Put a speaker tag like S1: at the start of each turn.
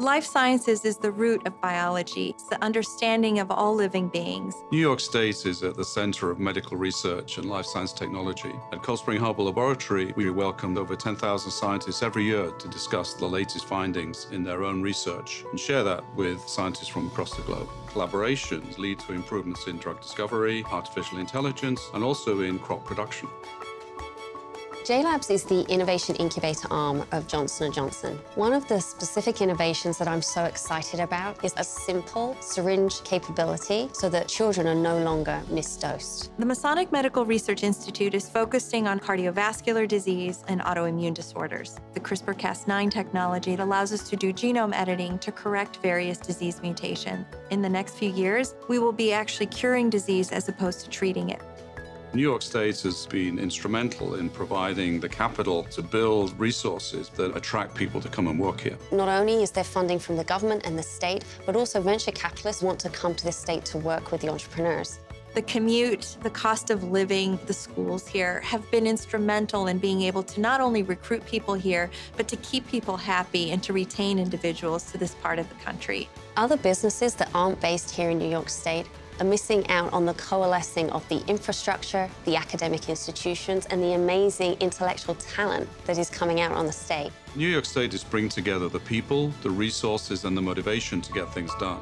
S1: Life sciences is the root of biology. It's the understanding of all living beings.
S2: New York State is at the center of medical research and life science technology. At Cold Spring Harbor Laboratory, we welcomed over 10,000 scientists every year to discuss the latest findings in their own research and share that with scientists from across the globe. Collaborations lead to improvements in drug discovery, artificial intelligence, and also in crop production.
S3: JLabs is the innovation incubator arm of Johnson & Johnson. One of the specific innovations that I'm so excited about is a simple syringe capability so that children are no longer misdosed.
S1: The Masonic Medical Research Institute is focusing on cardiovascular disease and autoimmune disorders. The CRISPR-Cas9 technology that allows us to do genome editing to correct various disease mutations. In the next few years, we will be actually curing disease as opposed to treating it.
S2: New York State has been instrumental in providing the capital to build resources that attract people to come and work here.
S3: Not only is there funding from the government and the state, but also venture capitalists want to come to the state to work with the entrepreneurs.
S1: The commute, the cost of living, the schools here have been instrumental in being able to not only recruit people here, but to keep people happy and to retain individuals to this part of the country.
S3: Other businesses that aren't based here in New York State are missing out on the coalescing of the infrastructure, the academic institutions, and the amazing intellectual talent that is coming out on the state.
S2: New York State is bringing together the people, the resources, and the motivation to get things done.